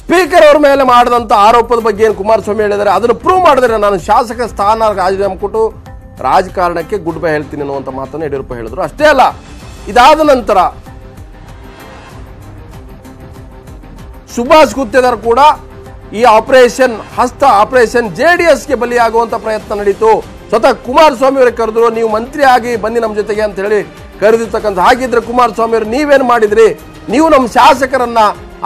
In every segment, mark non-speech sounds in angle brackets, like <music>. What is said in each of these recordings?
Speaker ಅವ್ರ ಮೇಲೆ ಮಾಡಿದಂಥ ಆರೋಪದ ಬಗ್ಗೆ ಏನು ಕುಮಾರಸ್ವಾಮಿ ಹೇಳಿದ್ದಾರೆ, ಅದನ್ನು ಪ್ರೂವ್ ಮಾಡಿದ್ರೆ ನಾನು ಶಾಸಕ ಸ್ಥಾನ ರಾಜೀನಾಮೆ ಕೊಟ್ಟು ರಾಜಕಾರಣಕ್ಕೆ ಗುಡ್ ಬೈ ಹೇಳ್ತೀನಿ ಅನ್ನುವಂಥ ಮಾತನ್ನು ಯಡಿಯೂರಪ್ಪ ಹೇಳಿದ್ರು. ಅಷ್ಟೇ ಅಲ್ಲ, ಇದಾದ ನಂತರ ಸುಭಾಷ್ ಗುತ್ತೇದಾರ್ ಕೂಡ ಈ ಆಪರೇಷನ್ ಹಸ್ತ ಆಪರೇಷನ್ ಜೆ ಡಿ ಎಸ್ಗೆ ಬಲಿಯಾಗುವಂಥ ಪ್ರಯತ್ನ ನಡೀತು. ಸ್ವತಃ ಕುಮಾರಸ್ವಾಮಿ ಅವರೇ ಕರೆದ್ರು, ನೀವು ಮಂತ್ರಿ ಆಗಿ ಬನ್ನಿ ನಮ್ಮ ಜೊತೆಗೆ ಅಂತ ಹೇಳಿ ಕರೆದಿರ್ತಕ್ಕಂಥ ಹಾಗಿದ್ರೆ ಕುಮಾರಸ್ವಾಮಿ ಅವರು ನೀವೇನು ಮಾಡಿದ್ರಿ? ನೀವು ನಮ್ಮ ಶಾಸಕರನ್ನ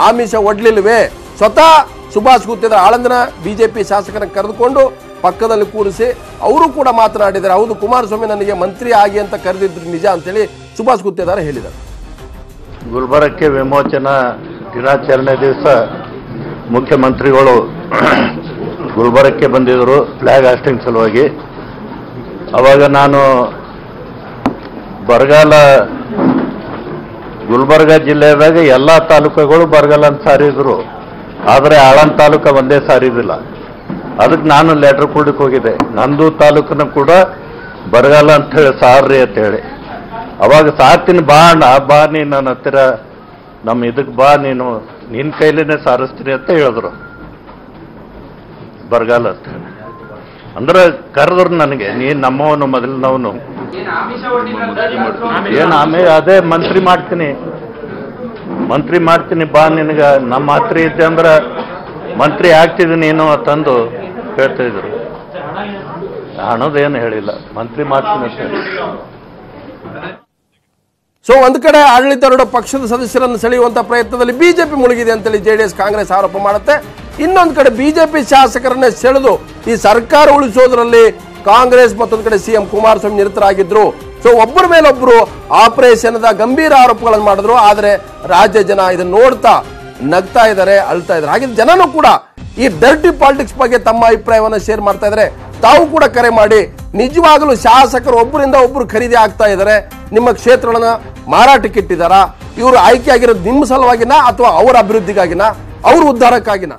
ಆಮಿಷ ಒಡ್ಲಿಲ್ವೇ? ಸ್ವತಃ ಸುಭಾಷ್ ಗುತ್ತೇದಾರ್ ಆಳಂದನ ಬಿಜೆಪಿ ಶಾಸಕರನ್ನ ಕರೆದುಕೊಂಡು ಪಕ್ಕದಲ್ಲಿ ಕೂರಿಸಿ ಅವರು ಕೂಡ ಮಾತನಾಡಿದ್ದಾರೆ. ಹೌದು, ಕುಮಾರಸ್ವಾಮಿ ನನಗೆ ಮಂತ್ರಿ ಆಗಿ ಅಂತ ಕರೆದಿದ್ರು ನಿಜ ಅಂತೇಳಿ ಸುಭಾಷ್ ಗುತ್ತೇದಾರ್ ಹೇಳಿದರು ಗುಲ್ಬರ್ಗಕ್ಕೆ ವಿಮೋಚನಾ ದಿನಾಚರಣೆ ದಿವಸ ಮುಖ್ಯಮಂತ್ರಿಗಳು <clears throat> ಗುಲ್ಬರ್ಗಕ್ಕೆ ಬಂದಿದ್ದರು ಫ್ಲಾಗ್ ಹಾಸ್ಟಿಂಗ್ ಸಲುವಾಗಿ. ಅವಾಗ ನಾನು ಬರಗಾಲ ಗುಲ್ಬರ್ಗ ಜಿಲ್ಲೆದಾಗ ಎಲ್ಲ ತಾಲೂಕುಗಳು ಬರಗಾಲ ಅಂತ ಸಾರಿದ್ರು. ಆದರೆ ಆಳಂ ತಾಲೂಕ ಒಂದೇ ಸಾರಿದಿಲ್ಲ ಅದಕ್ಕೆ ನಾನು ಲೆಟರ್ ಕೊಡಕ್ಕೆ ಹೋಗಿದ್ದೆ. ನಂದು ತಾಲೂಕನ ಕೂಡ ಬರಗಾಲ ಅಂತ ಹೇಳಿ ಸಾರ್ರಿ ಅಂತ ಹೇಳಿ. ಅವಾಗ ಸಾರ್ತೀನಿ ಬಾ ಅಣ್ಣ ಬಾ ನೀ ನನ್ನ ಹತ್ತಿರ ನಮ್ಮ ಇದಕ್ಕೆ ಬಾ ನೀನು ನಿನ್ನ ಕೈಲೇನೆ ಸಾರಿಸ್ತೀನಿ ಅಂತ ಹೇಳಿದ್ರು. ಬರಗಾಲ ಅಂತ ಹೇಳಿ. ಅಂದ್ರೆ ಕರೆದ್ರು ನನಗೆ ನೀನು ನಮ್ಮವನು ಮೊದಲಿನವನು. ಏನು ಆಮೇಲೆ ಅದೇ ಮಂತ್ರಿ ಮಾಡ್ತೀನಿ. ಮಂತ್ರಿ ಮಾಡ್ತೀನಿ ಬಾ ನಿನಗೆ. ನಮ್ಮ ಹತ್ರ ಇದ್ದೆ ಅಂದ್ರೆ ಮಂತ್ರಿ ಆಗ್ತಿದ್ದೀನಿ ನೀನು ಅಂತಂದು ಹೇಳ್ತಾ ಇದ್ರು. ಹಣದೇನು ಹೇಳಿಲ್ಲ. ಮಂತ್ರಿ ಮಾಡ್ತೀನಿ ಅಂತ ಹೇಳಿ. ಸೊ ಒಂದು ಕಡೆ ಆಡಳಿತಾರೂಢ ಪಕ್ಷದ ಸದಸ್ಯರನ್ನು ಸೆಳೆಯುವಂತ ಪ್ರಯತ್ನದಲ್ಲಿ ಬಿಜೆಪಿ ಮುಳುಗಿದೆ ಅಂತೇಳಿ ಜೆಡಿಎಸ್ ಕಾಂಗ್ರೆಸ್ ಆರೋಪ ಮಾಡುತ್ತೆ. ಇನ್ನೊಂದು ಕಡೆ ಬಿಜೆಪಿ ಶಾಸಕರನ್ನೇ ಸೆಳೆದು ಈ ಸರ್ಕಾರ ಉಳಿಸೋದ್ರಲ್ಲಿ ಕಾಂಗ್ರೆಸ್ ಮತ್ತೊಂದು ಕಡೆ ಸಿಎಂ ಕುಮಾರಸ್ವಾಮಿ ನಿರತರಾಗಿದ್ರು. ಸೊ ಒಬ್ಬರ ಮೇಲೊಬ್ಬರು ಆಪರೇಷನ್ದ ಗಂಭೀರ ಆರೋಪಗಳನ್ನು ಮಾಡಿದ್ರು, ಆದರೆ ರಾಜ್ಯ ಜನ ಇದನ್ನ ನೋಡ್ತಾ ನಗ್ತಾ ಇದ್ದಾರೆ, ಅಳ್ತಾ ಇದ್ದಾರೆ. ಹಾಗೆ ಜನನೂ ಕೂಡ ಈ ಡರ್ಟಿ ಪಾಲಿಟಿಕ್ಸ್ ಬಗ್ಗೆ ತಮ್ಮ ಅಭಿಪ್ರಾಯವನ್ನು ಶೇರ್ ಮಾಡ್ತಾ ಇದ್ದಾರೆ. ತಾವು ಕೂಡ ಕರೆ ಮಾಡಿ, ನಿಜವಾಗಲೂ ಶಾಸಕರು ಒಬ್ಬರಿಂದ ಒಬ್ಬರು ಖರೀದಿ ಆಗ್ತಾ ಇದ್ದಾರೆ. ನಿಮ್ಮ ಕ್ಷೇತ್ರಗಳನ್ನ ಮಾರಾಟಕ್ಕೆ ಇಟ್ಟಿದ್ದಾರಾ ಇವರು ಆಯ್ಕೆ ಆಗಿರೋದು ನಿಮ್ಮ ಸಲುವಾಗಿನ ಅಥವಾ ಅವರ ಅಭಿವೃದ್ಧಿಗಾಗಿನ? ಅವ್ರ ಉದ್ಧಾರಕ್ಕಾಗಿನ?